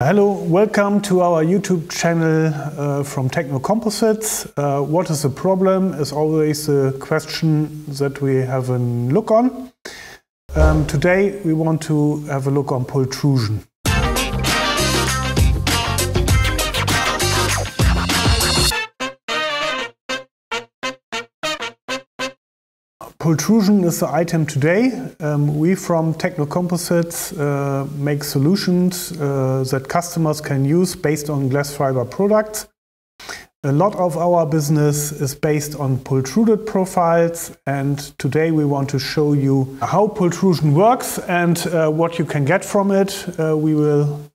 Hello, welcome to our YouTube channel uh, from Techno Composites. Uh, what is the problem is always a question that we have a look on. Um, today we want to have a look on pultrusion. Pultrusion is the item today. Um, we from Techno Composites uh, make solutions uh, that customers can use based on glass fiber products. A lot of our business is based on pultruded profiles and today we want to show you how pultrusion works and uh, what you can get from it. Uh, we will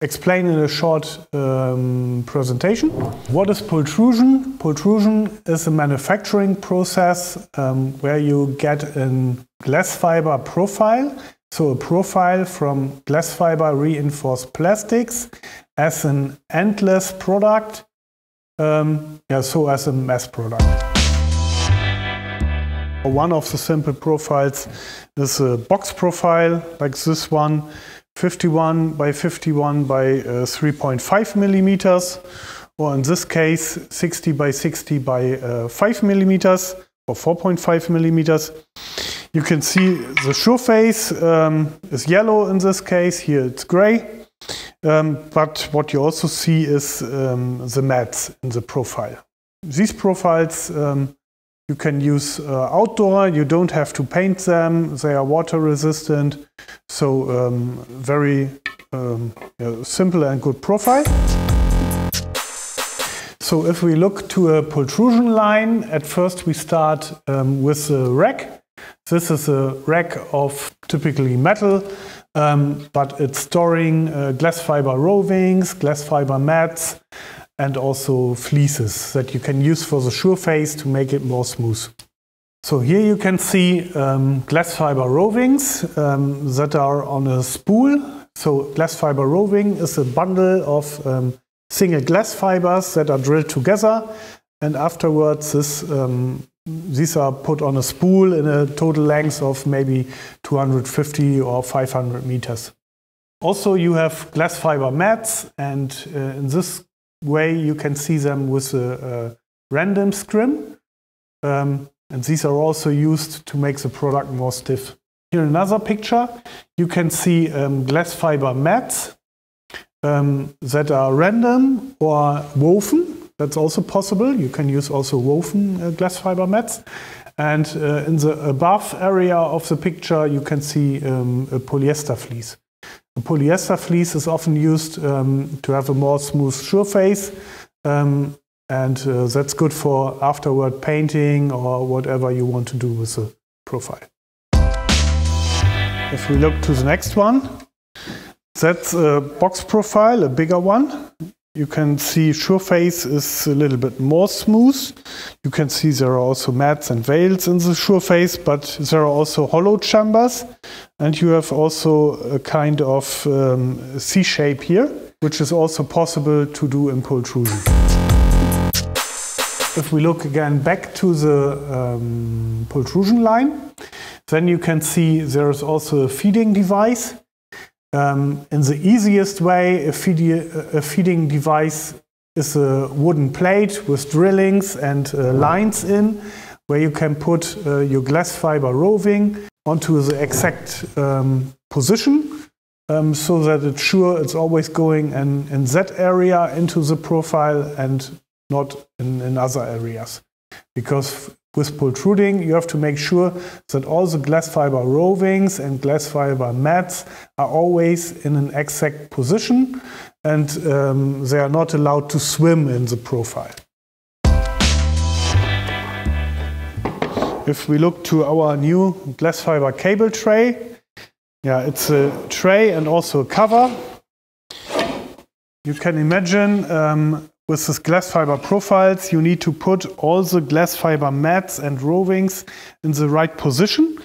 explain in a short um, presentation. What is pultrusion? Pultrusion is a manufacturing process um, where you get a glass fiber profile, so a profile from glass fiber reinforced plastics as an endless product, um, yeah, so as a mass product. One of the simple profiles is a box profile like this one 51 by 51 by uh, 3.5 millimeters, or in this case, 60 by 60 by uh, 5 millimeters or 4.5 millimeters. You can see the surface um, is yellow in this case, here it's gray. Um, but what you also see is um, the mats in the profile. These profiles um, you can use uh, outdoor, you don't have to paint them, they are water resistant, so um, very um, yeah, simple and good profile. So if we look to a pultrusion line, at first we start um, with a rack. This is a rack of typically metal, um, but it's storing uh, glass fiber rovings, glass fiber mats, and also fleeces that you can use for the surface to make it more smooth. So here you can see um, glass fiber rovings um, that are on a spool. So glass fiber roving is a bundle of um, single glass fibers that are drilled together and afterwards this, um, these are put on a spool in a total length of maybe 250 or 500 meters. Also you have glass fiber mats and uh, in this way you can see them with a, a random scrim. Um, and these are also used to make the product more stiff. Here another picture, you can see um, glass fiber mats um, that are random or woven. That's also possible. You can use also woven uh, glass fiber mats. And uh, in the above area of the picture, you can see um, a polyester fleece. A polyester fleece is often used um, to have a more smooth surface um, and uh, that's good for afterward painting or whatever you want to do with the profile. If we look to the next one, that's a box profile, a bigger one. You can see surface is a little bit more smooth. You can see there are also mats and veils in the surface, but there are also hollow chambers. And you have also a kind of um, C-shape here, which is also possible to do in pultrusion. If we look again back to the um, pultrusion line, then you can see there is also a feeding device um, in the easiest way, a, feed a, feeding device is a wooden plate with drillings and uh, lines in, where you can put uh, your glass fiber roving onto the exact um, position, um, so that it's sure it's always going in, in that area into the profile and not in, in other areas. Because with pultruding, you have to make sure that all the glass fiber rovings and glass fiber mats are always in an exact position and um, they are not allowed to swim in the profile. If we look to our new glass fiber cable tray, yeah, it's a tray and also a cover. You can imagine um, with this glass fiber profiles, you need to put all the glass fiber mats and rovings in the right position.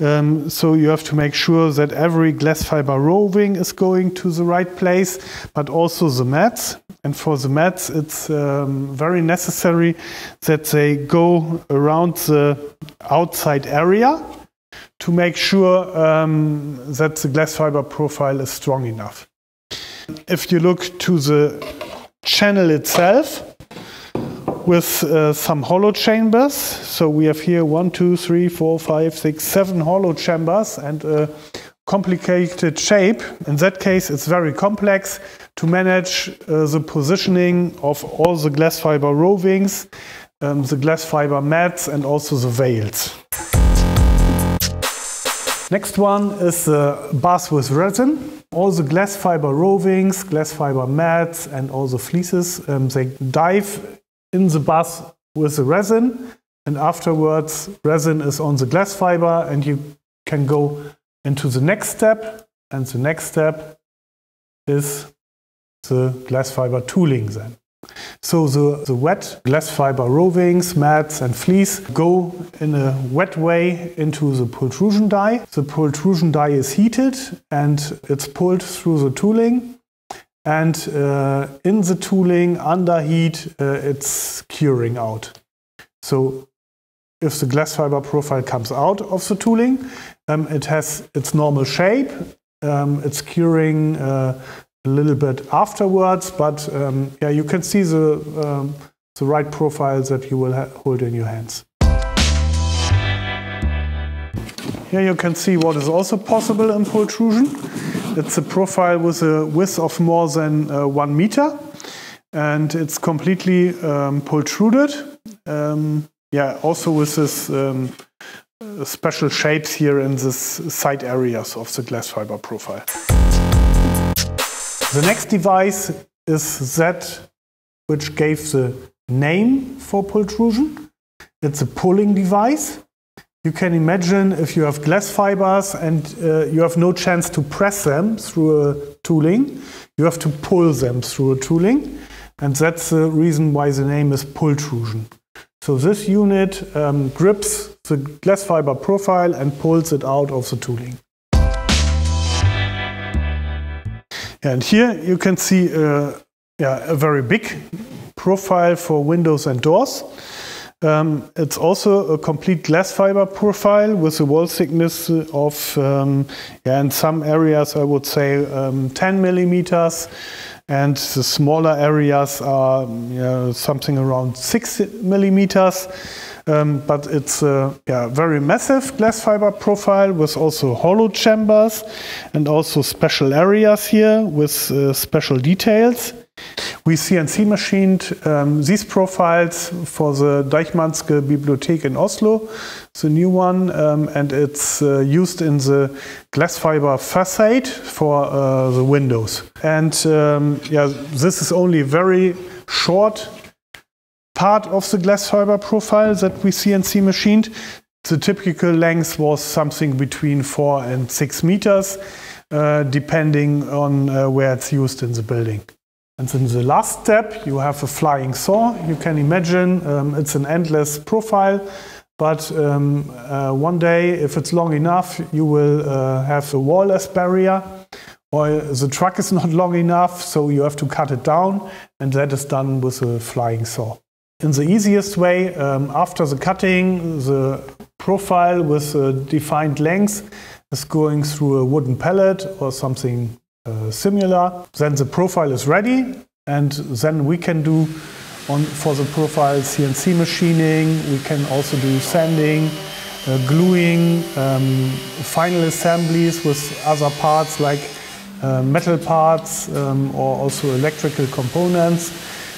Um, so you have to make sure that every glass fiber roving is going to the right place, but also the mats. And for the mats, it's um, very necessary that they go around the outside area to make sure um, that the glass fiber profile is strong enough. If you look to the channel itself, with uh, some hollow chambers. So we have here one, two, three, four, five, six, seven hollow chambers and a complicated shape. In that case, it's very complex to manage uh, the positioning of all the glass fiber rovings, um, the glass fiber mats, and also the veils. Next one is the bath with resin. All the glass fiber rovings, glass fiber mats, and all the fleeces, um, they dive in the bath with the resin, and afterwards, resin is on the glass fiber, and you can go into the next step. And the next step is the glass fiber tooling then. So the, the wet glass fiber rovings, mats and fleece go in a wet way into the pultrusion die. The pultrusion die is heated and it's pulled through the tooling. And uh, in the tooling, under heat, uh, it's curing out. So if the glass fiber profile comes out of the tooling, um, it has its normal shape. Um, it's curing uh, a little bit afterwards, but um, yeah, you can see the, um, the right profiles that you will hold in your hands. Here you can see what is also possible in pultrusion. It's a profile with a width of more than uh, one meter and it's completely um, pultruded. Um, yeah, also with this um, special shapes here in this side areas of the glass fiber profile. The next device is that which gave the name for pultrusion. It's a pulling device. You can imagine if you have glass fibers and uh, you have no chance to press them through a tooling, you have to pull them through a tooling. And that's the reason why the name is pultrusion. So this unit um, grips the glass fiber profile and pulls it out of the tooling. And here you can see uh, yeah, a very big profile for windows and doors. Um, it's also a complete glass fiber profile with a wall thickness of, um, yeah, in some areas I would say um, 10 millimeters, and the smaller areas are you know, something around 6 millimeters. Um, but it's a yeah, very massive glass fiber profile with also hollow chambers and also special areas here with uh, special details. We CNC machined um, these profiles for the Deichmanske Bibliothek in Oslo, the new one, um, and it's uh, used in the glass fiber facade for uh, the windows. And um, yeah, this is only very short part of the glass fiber profile that we CNC machined. The typical length was something between four and six meters, uh, depending on uh, where it's used in the building. And then the last step, you have a flying saw. You can imagine um, it's an endless profile, but um, uh, one day, if it's long enough, you will uh, have a wall as barrier, or the truck is not long enough, so you have to cut it down, and that is done with a flying saw. In the easiest way, um, after the cutting, the profile with a defined length is going through a wooden pallet or something uh, similar. Then the profile is ready, and then we can do on for the profile CNC machining. We can also do sanding, uh, gluing, um, final assemblies with other parts like uh, metal parts um, or also electrical components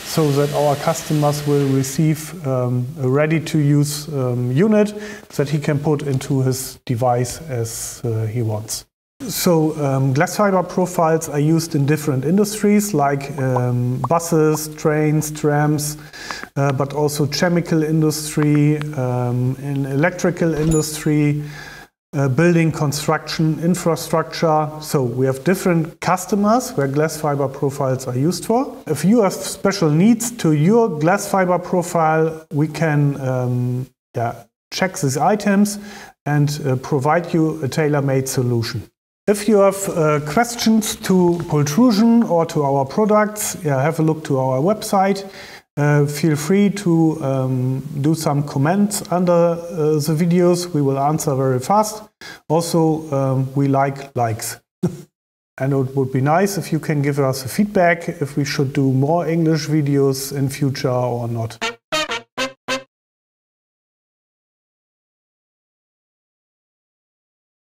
so that our customers will receive um, a ready-to-use um, unit that he can put into his device as uh, he wants. So um, glass fiber profiles are used in different industries like um, buses, trains, trams, uh, but also chemical industry, um, in electrical industry, uh, building construction, infrastructure. So we have different customers where glass fiber profiles are used for. If you have special needs to your glass fiber profile, we can um, yeah, check these items and uh, provide you a tailor-made solution. If you have uh, questions to Pultrusion or to our products, yeah, have a look to our website. Uh, feel free to um, do some comments under uh, the videos. We will answer very fast. Also, um, we like likes. and it would be nice if you can give us a feedback if we should do more English videos in future or not.